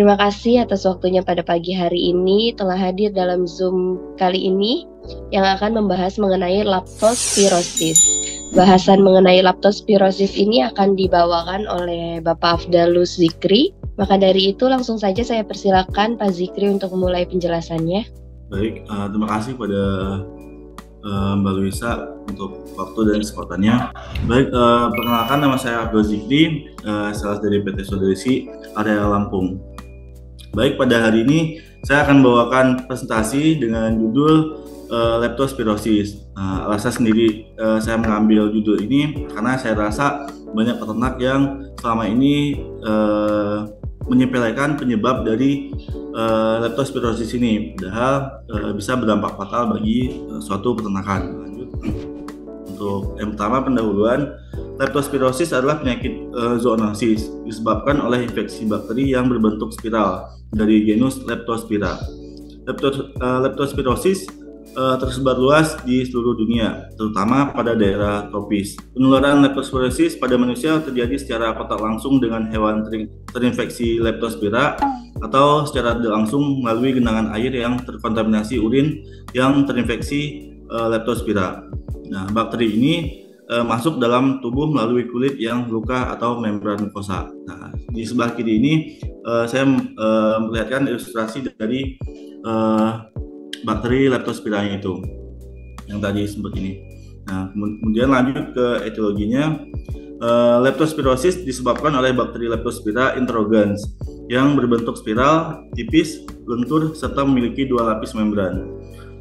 Terima kasih atas waktunya pada pagi hari ini telah hadir dalam Zoom kali ini yang akan membahas mengenai leptospirosis. Bahasan mengenai leptospirosis ini akan dibawakan oleh Bapak Afdalus Zikri. Maka dari itu langsung saja saya persilakan Pak Zikri untuk memulai penjelasannya. Baik, uh, terima kasih pada uh, Mbak Luisa untuk waktu dan kesempatannya. Baik, uh, perkenalkan nama saya Abdul Zikri, uh, salah dari PT Sodesi area Lampung. Baik, pada hari ini saya akan membawakan presentasi dengan judul uh, leptospirosis. Nah, alasan sendiri uh, saya mengambil judul ini karena saya rasa banyak peternak yang selama ini uh, menyepelekan penyebab dari uh, leptospirosis ini, padahal uh, bisa berdampak fatal bagi uh, suatu peternakan. Untuk yang pertama pendahuluan Leptospirosis adalah penyakit uh, zoonosis disebabkan oleh infeksi bakteri yang berbentuk spiral dari genus Leptospira. Leptos, uh, leptospirosis uh, tersebar luas di seluruh dunia, terutama pada daerah tropis. Penularan leptospirosis pada manusia terjadi secara kontak langsung dengan hewan ter terinfeksi leptospira atau secara langsung melalui genangan air yang terkontaminasi urin yang terinfeksi uh, leptospira. Nah, bakteri ini uh, masuk dalam tubuh melalui kulit yang luka atau membran mukosa. Nah, di sebelah kiri ini uh, saya uh, melihatkan ilustrasi dari uh, bakteri leptospiranya itu yang tadi sebut ini. Nah, kemudian lanjut ke etiologinya. Uh, leptospirosis disebabkan oleh bakteri Leptospira interrogans yang berbentuk spiral, tipis, lentur, serta memiliki dua lapis membran.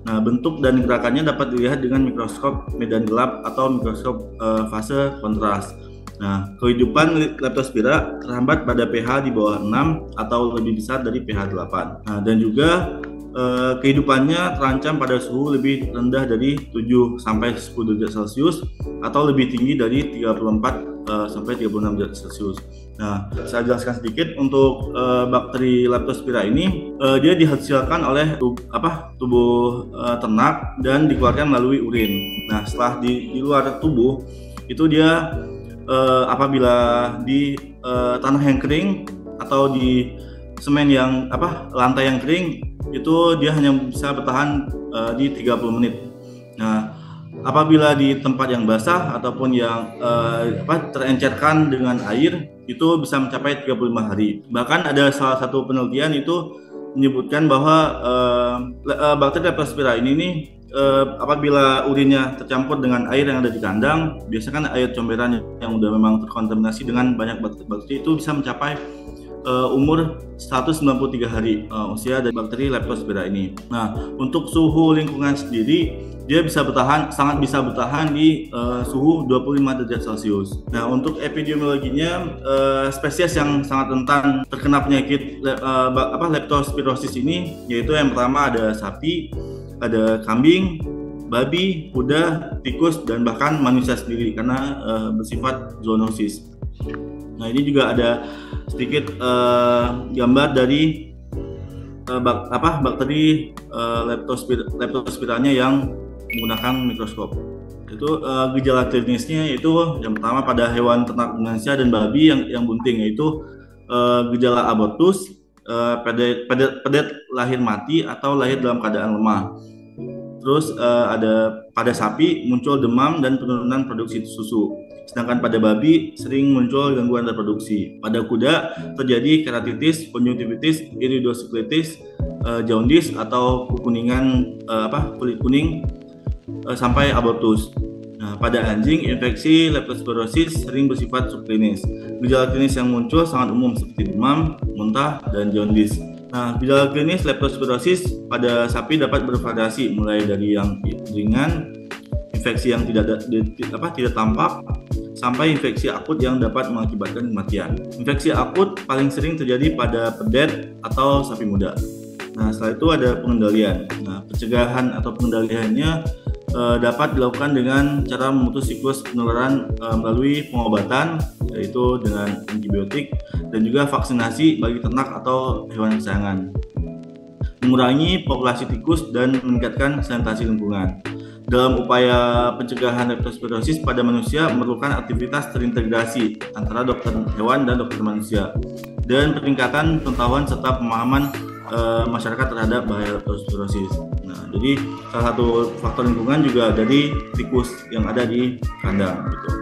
Nah, bentuk dan gerakannya dapat dilihat dengan mikroskop medan gelap atau mikroskop uh, fase kontras. Nah, kehidupan leptospira terhambat pada pH di bawah 6 atau lebih besar dari pH 8. Nah, dan juga eh, kehidupannya terancam pada suhu lebih rendah dari 7 sampai 10 derajat Celcius atau lebih tinggi dari 34 eh, sampai 36 derajat Celcius. Nah, saya jelaskan sedikit untuk uh, bakteri Leptospira ini, uh, dia dihasilkan oleh tubuh, apa tubuh uh, ternak dan dikeluarkan melalui urin. Nah, setelah di, di luar tubuh itu dia apabila di tanah yang kering atau di semen yang apa lantai yang kering itu dia hanya bisa bertahan di 30 menit. Nah, apabila di tempat yang basah ataupun yang apa terencerkan dengan air itu bisa mencapai 35 hari. Bahkan ada salah satu penelitian itu menyebutkan bahwa uh, uh, bakteri Leptospira ini nih uh, apabila urinnya tercampur dengan air yang ada di kandang, biasanya kan air comberan yang udah memang terkontaminasi dengan banyak bakteri itu bisa mencapai uh, umur 193 hari uh, usia dari bakteri Leptospira ini. Nah, untuk suhu lingkungan sendiri dia bisa bertahan sangat bisa bertahan di uh, suhu 25 derajat Celcius. Nah, untuk epidemiologinya uh, spesies yang sangat rentan terkena penyakit uh, apa leptospirosis ini yaitu yang pertama ada sapi, ada kambing, babi, kuda, tikus dan bahkan manusia sendiri karena uh, bersifat zoonosis. Nah, ini juga ada sedikit uh, gambar dari uh, bak, apa bakteri uh, leptospir leptospiranya yang menggunakan mikroskop. Itu uh, gejala klinisnya itu yang pertama pada hewan ternak manusia dan babi yang yang bunting yaitu uh, gejala abortus, uh, pedet, pedet, pedet lahir mati atau lahir dalam keadaan lemah. Terus uh, ada pada sapi muncul demam dan penurunan produksi susu. Sedangkan pada babi sering muncul gangguan reproduksi. Pada kuda terjadi keratitis, konjungtivitis, iridosiklitis, uh, jaundice atau kuningan uh, apa kulit kuning uh, sampai abortus. Nah, pada anjing, infeksi leptospirosis sering bersifat subklinis. Gejala klinis yang muncul sangat umum seperti demam, muntah, dan jaundice. Nah, gejala klinis leptospirosis pada sapi dapat bervariasi mulai dari yang ringan, infeksi yang tidak apa tidak tampak, sampai infeksi akut yang dapat mengakibatkan kematian. Infeksi akut paling sering terjadi pada pedet atau sapi muda. Nah, setelah itu ada pengendalian. Nah, pencegahan atau pengendaliannya uh, dapat dilakukan dengan cara memutus siklus penularan uh, melalui pengobatan yaitu dengan antibiotik dan juga vaksinasi bagi ternak atau hewan kesayangan mengurangi populasi tikus dan meningkatkan sanitasi lingkungan. dalam upaya pencegahan leptospirosis pada manusia memerlukan aktivitas terintegrasi antara dokter hewan dan dokter manusia dan peningkatan pengetahuan serta pemahaman uh, masyarakat terhadap bahaya leptospirosis. Nah, jadi salah satu faktor lingkungan juga dari tikus yang ada di kandang gitu.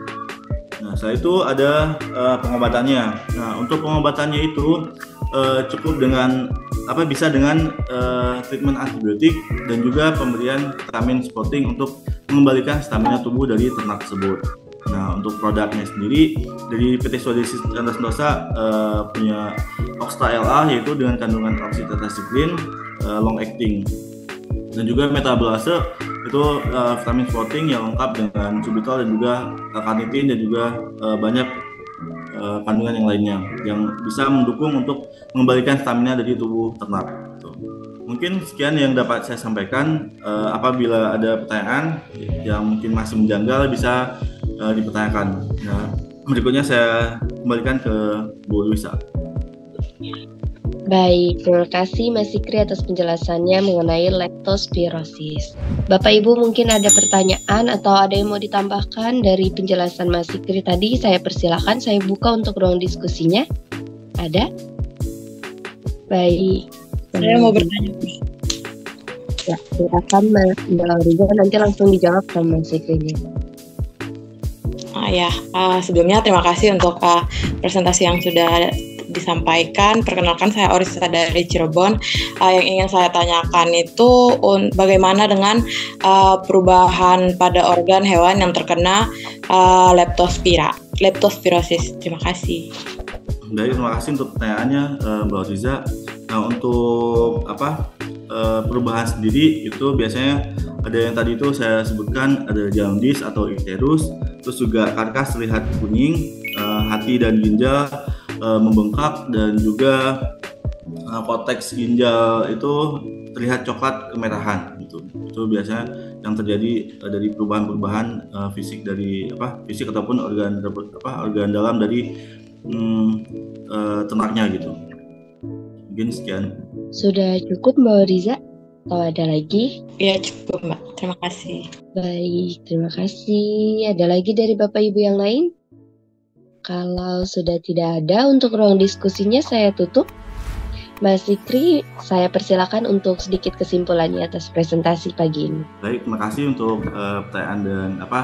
Setelah itu ada uh, pengobatannya. Nah, untuk pengobatannya itu uh, cukup dengan apa bisa dengan uh, treatment antibiotik dan juga pemberian vitamin spotting untuk mengembalikan stamina tubuh dari ternak tersebut. Nah, untuk produknya sendiri dari PT Swadeshi Sentosa uh, punya Oxta LA yaitu dengan kandungan oksitetracycline uh, long acting dan juga metabolase itu uh, vitamin spotting yang lengkap dengan subitol dan juga carnitin dan juga uh, banyak uh, kandungan yang lainnya yang bisa mendukung untuk mengembalikan stamina dari tubuh ternak. Gitu. Mungkin sekian yang dapat saya sampaikan. Uh, apabila ada pertanyaan yang mungkin masih menjanggal bisa uh, dipertanyakan. Nah, berikutnya saya kembalikan ke Bu Luisa. Baik, terima kasih Mas Sikri atas penjelasannya mengenai leptospirosis. Bapak Ibu mungkin ada pertanyaan atau ada yang mau ditambahkan dari penjelasan Mas Sikri tadi, saya persilakan saya buka untuk ruang diskusinya. Ada? Baik. Saya mau bertanya. Ya, silakan Mbak Riza nanti langsung dijawab sama Mas Sikri. Ah ya, uh, sebelumnya terima kasih untuk uh, presentasi yang sudah disampaikan. Perkenalkan saya Orisa dari Cirebon. Uh, yang ingin saya tanyakan itu un, bagaimana dengan uh, perubahan pada organ hewan yang terkena uh, leptospira, leptospirosis. Terima kasih. Baik, terima kasih untuk pertanyaannya Mbak Riza. Nah, untuk apa perubahan sendiri itu biasanya ada yang tadi itu saya sebutkan ada jaundice atau icterus, terus juga karkas terlihat kuning, hati dan ginjal uh, membengkak dan juga uh, korteks ginjal itu terlihat coklat kemerahan gitu. Itu biasanya yang terjadi uh, dari perubahan-perubahan uh, fisik dari apa fisik ataupun organ apa organ dalam dari um, uh, ternaknya gitu. Mungkin sekian. Sudah cukup Mbak Riza? Atau ada lagi? Ya cukup Mbak, terima kasih. Baik, terima kasih. Ada lagi dari Bapak Ibu yang lain? Kalau sudah tidak ada untuk ruang diskusinya saya tutup. Mas Zikri, saya persilakan untuk sedikit kesimpulannya atas presentasi pagi ini. Baik, terima kasih untuk uh, pertanyaan dan apa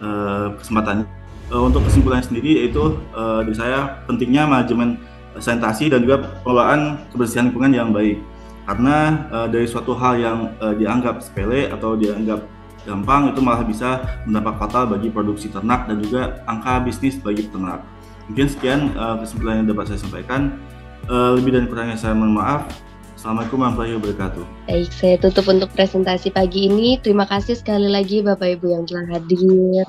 uh, kesempatannya. Uh, untuk kesimpulannya sendiri yaitu uh, di saya pentingnya manajemen sanitasi dan juga pengelolaan kebersihan lingkungan yang baik. Karena uh, dari suatu hal yang uh, dianggap sepele atau dianggap gampang itu malah bisa berdampak fatal bagi produksi ternak dan juga angka bisnis bagi peternak. Mungkin sekian uh, kesimpulan yang dapat saya sampaikan. Uh, lebih dan kurangnya saya mohon maaf. Assalamualaikum warahmatullahi wabarakatuh. Baik, saya tutup untuk presentasi pagi ini. Terima kasih sekali lagi Bapak Ibu yang telah hadir.